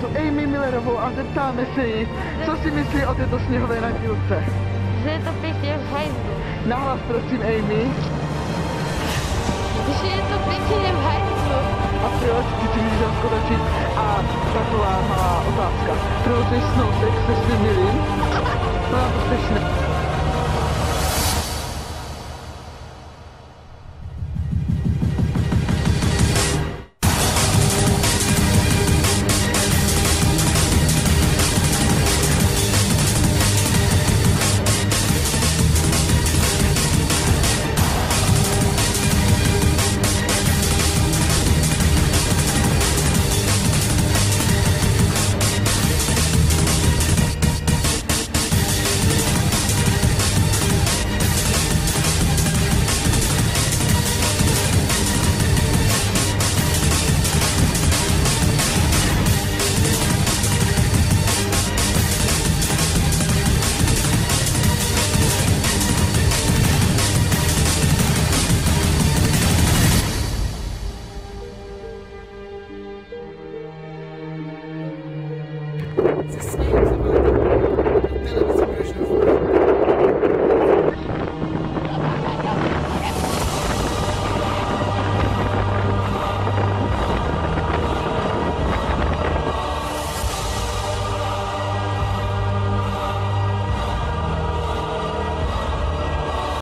Tu Amy Millerovou a zeptáme se jí, co si myslí o této sněhové nadílce. Že je to pěkně v hajzlu. Nahlas prosím Amy. Že je to pěkně v hajzlu. A Prileč, ty si můžeš zaskočit. A taková malá otázka. Provozuješ snousek se svým milým? No It's a snake. It's about the, the celebration of